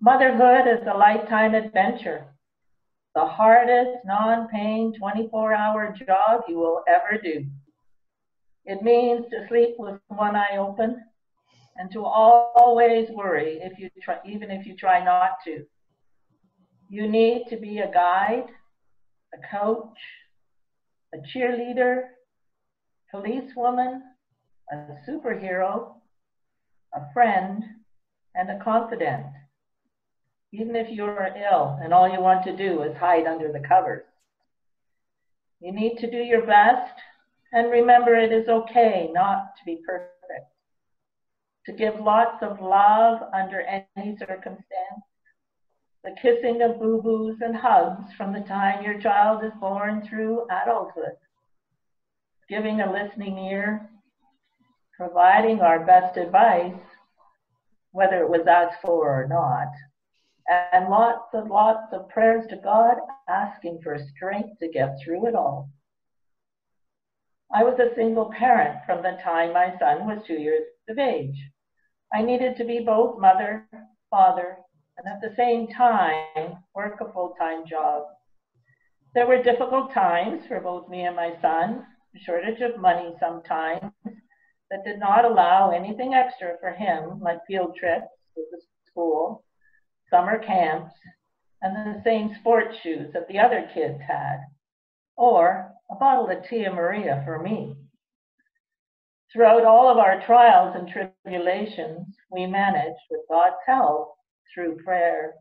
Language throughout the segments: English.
Motherhood is a lifetime adventure, the hardest non paying 24 hour job you will ever do. It means to sleep with one eye open and to always worry if you try, even if you try not to. You need to be a guide, a coach, a cheerleader, policewoman, a superhero, a friend, and a confidant. Even if you're ill and all you want to do is hide under the covers. You need to do your best and remember it is okay not to be perfect. To give lots of love under any circumstance. The kissing of boo boos and hugs from the time your child is born through adulthood. Giving a listening ear, providing our best advice, whether it was asked for or not, and lots and lots of prayers to God asking for strength to get through it all. I was a single parent from the time my son was two years of age. I needed to be both mother, father, and at the same time work a full time job. There were difficult times for both me and my son, a shortage of money sometimes that did not allow anything extra for him, like field trips with the school, summer camps, and the same sports shoes that the other kids had, or a bottle of Tia Maria for me. Throughout all of our trials and tribulations, we managed, with God's help, through prayer.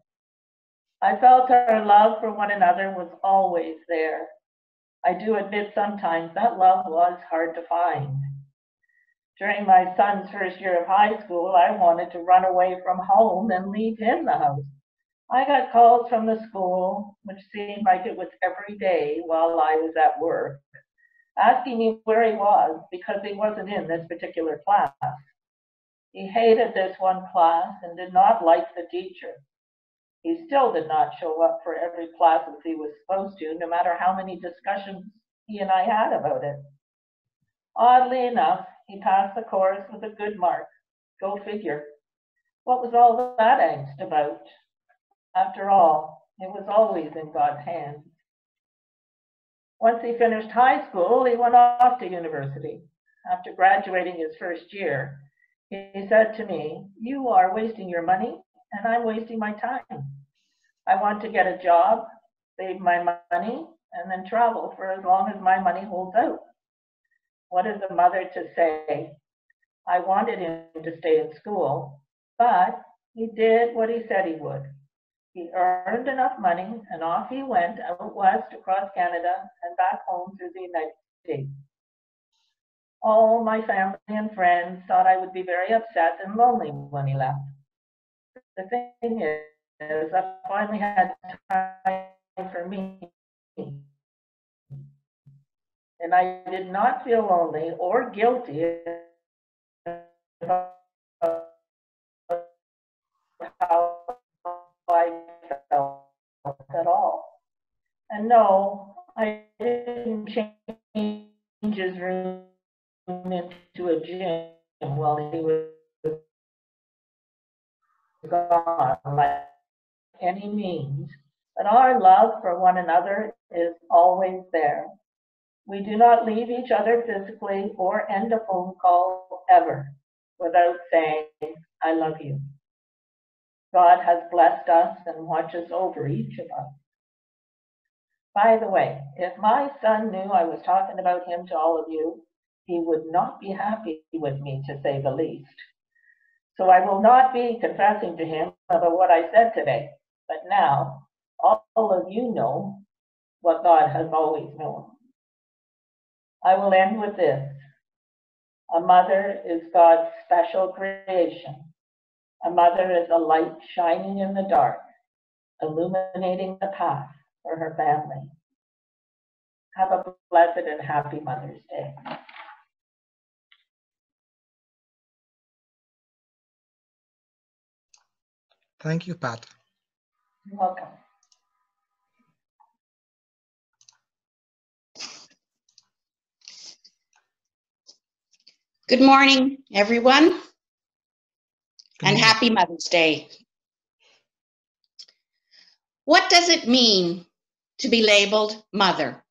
I felt our love for one another was always there. I do admit sometimes that love was hard to find. During my son's first year of high school, I wanted to run away from home and leave him the house. I got calls from the school, which seemed like it was every day while I was at work, asking me where he was because he wasn't in this particular class. He hated this one class and did not like the teacher. He still did not show up for every class as he was supposed to, no matter how many discussions he and I had about it. Oddly enough, he passed the course with a good mark. Go figure. What was all that angst about? After all, it was always in God's hands. Once he finished high school, he went off to university. After graduating his first year, he said to me, You are wasting your money, and I'm wasting my time. I want to get a job, save my money, and then travel for as long as my money holds out. What is a mother to say? I wanted him to stay in school, but he did what he said he would. He earned enough money and off he went out west across Canada and back home through the United States. All my family and friends thought I would be very upset and lonely when he left. The thing is, I finally had time for me. And I did not feel lonely or guilty about how I felt at all. And no, I didn't change his room into a gym while he was gone by any means. But our love for one another is always there. We do not leave each other physically or end a phone call ever without saying, I love you. God has blessed us and watches over each of us. By the way, if my son knew I was talking about him to all of you, he would not be happy with me, to say the least. So I will not be confessing to him about what I said today. But now, all of you know what God has always known. I will end with this. A mother is God's special creation a mother is a light shining in the dark, illuminating the path for her family. Have a blessed and happy Mother's Day. Thank you, Pat. You're welcome. Good morning, everyone and happy Mother's Day. What does it mean to be labeled mother?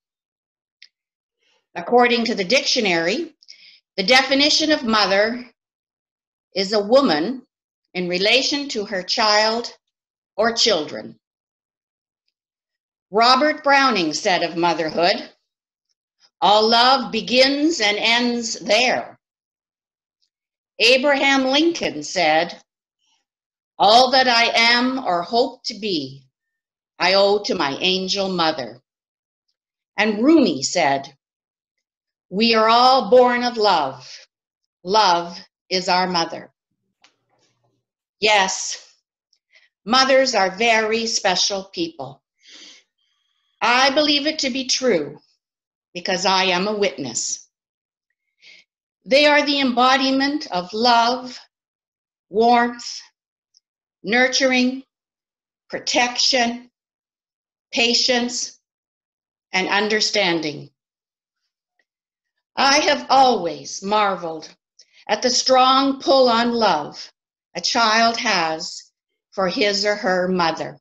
According to the dictionary, the definition of mother is a woman in relation to her child or children. Robert Browning said of motherhood, all love begins and ends there. Abraham Lincoln said, All that I am or hope to be, I owe to my angel mother. And Rumi said, We are all born of love. Love is our mother. Yes, mothers are very special people. I believe it to be true because I am a witness. They are the embodiment of love, warmth, nurturing, protection, patience, and understanding. I have always marveled at the strong pull on love a child has for his or her mother.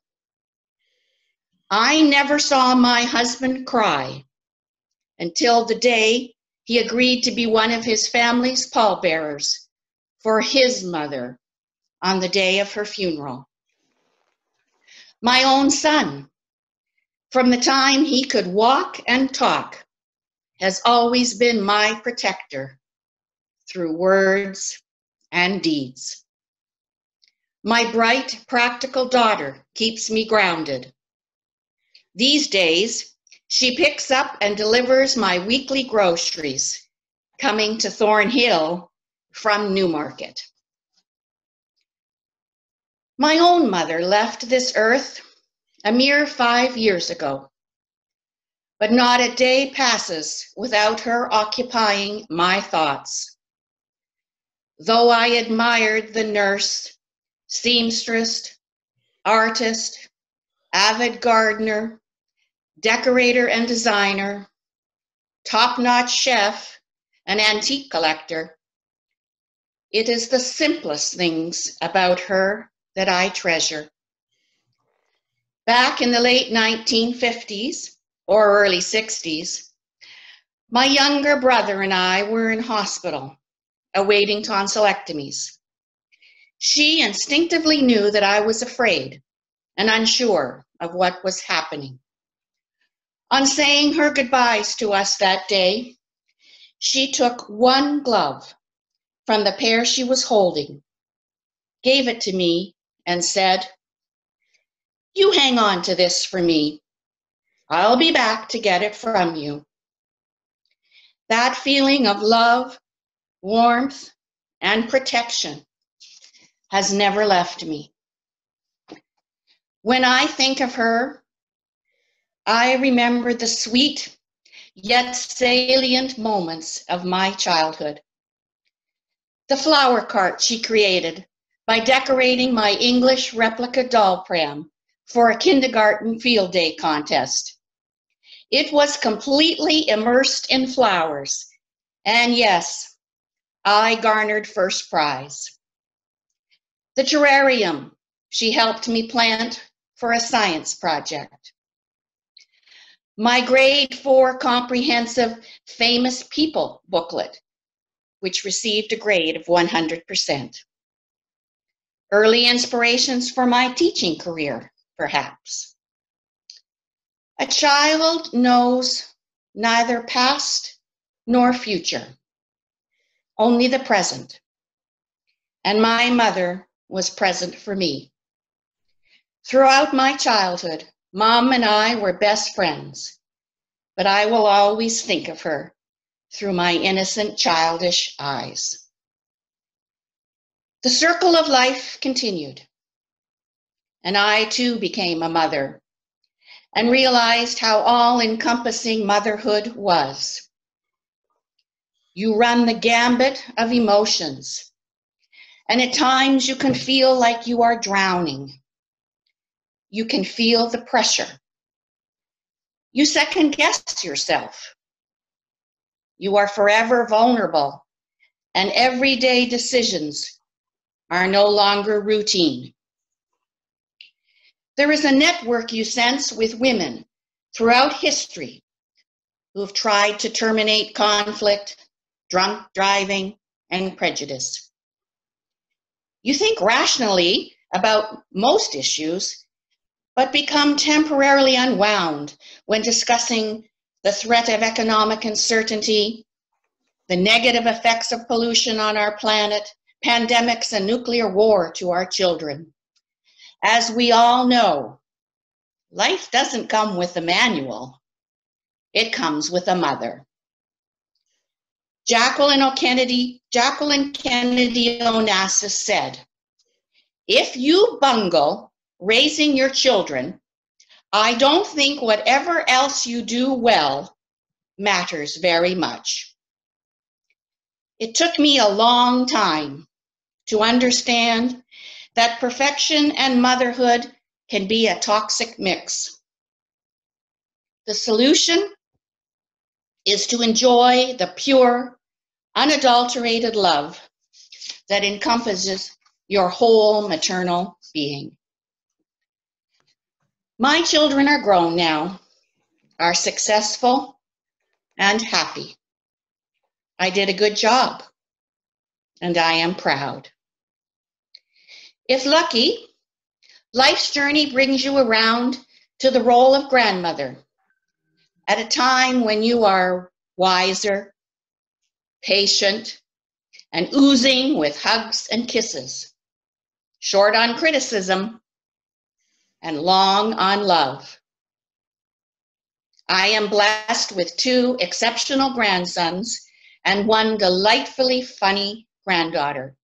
I never saw my husband cry until the day he agreed to be one of his family's pallbearers for his mother on the day of her funeral. My own son, from the time he could walk and talk, has always been my protector through words and deeds. My bright, practical daughter keeps me grounded. These days, she picks up and delivers my weekly groceries coming to Thornhill from Newmarket. My own mother left this earth a mere five years ago, but not a day passes without her occupying my thoughts. Though I admired the nurse, seamstress, artist, avid gardener, decorator and designer, top notch chef, and antique collector. It is the simplest things about her that I treasure. Back in the late 1950s or early 60s, my younger brother and I were in hospital awaiting tonsillectomies. She instinctively knew that I was afraid and unsure of what was happening. On saying her goodbyes to us that day, she took one glove from the pair she was holding, gave it to me, and said, You hang on to this for me. I'll be back to get it from you. That feeling of love, warmth, and protection has never left me. When I think of her, I remember the sweet yet salient moments of my childhood. The flower cart she created by decorating my English replica doll pram for a kindergarten field day contest. It was completely immersed in flowers, and yes, I garnered first prize. The terrarium she helped me plant for a science project my grade four comprehensive famous people booklet, which received a grade of 100%. Early inspirations for my teaching career, perhaps. A child knows neither past nor future, only the present. And my mother was present for me. Throughout my childhood, Mom and I were best friends, but I will always think of her through my innocent, childish eyes. The circle of life continued, and I too became a mother and realized how all encompassing motherhood was. You run the gambit of emotions, and at times you can feel like you are drowning you can feel the pressure. You second guess yourself. You are forever vulnerable, and everyday decisions are no longer routine. There is a network you sense with women throughout history who've tried to terminate conflict, drunk driving, and prejudice. You think rationally about most issues, but become temporarily unwound when discussing the threat of economic uncertainty, the negative effects of pollution on our planet, pandemics, and nuclear war to our children. As we all know, life doesn't come with a manual, it comes with a mother. Jacqueline O'Kennedy, Jacqueline Kennedy Onassis said, if you bungle raising your children, I don't think whatever else you do well matters very much. It took me a long time to understand that perfection and motherhood can be a toxic mix. The solution is to enjoy the pure, unadulterated love that encompasses your whole maternal being. My children are grown now, are successful, and happy. I did a good job, and I am proud. If lucky, life's journey brings you around to the role of grandmother at a time when you are wiser, patient, and oozing with hugs and kisses, short on criticism, and long on love. I am blessed with two exceptional grandsons and one delightfully funny granddaughter.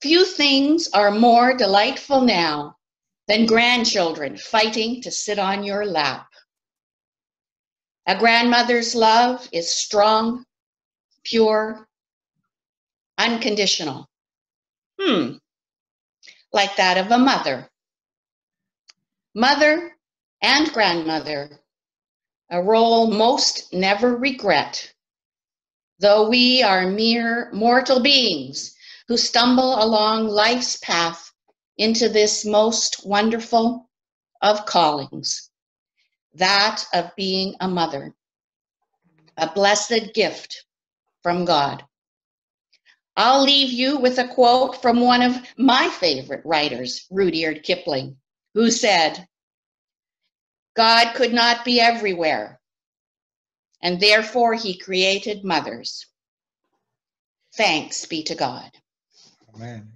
Few things are more delightful now than grandchildren fighting to sit on your lap. A grandmother's love is strong, pure, unconditional. Hmm, like that of a mother. Mother and grandmother, a role most never regret, though we are mere mortal beings who stumble along life's path into this most wonderful of callings, that of being a mother, a blessed gift from God. I'll leave you with a quote from one of my favorite writers, Rudyard Kipling, who said, God could not be everywhere, and therefore he created mothers. Thanks be to God. Amen.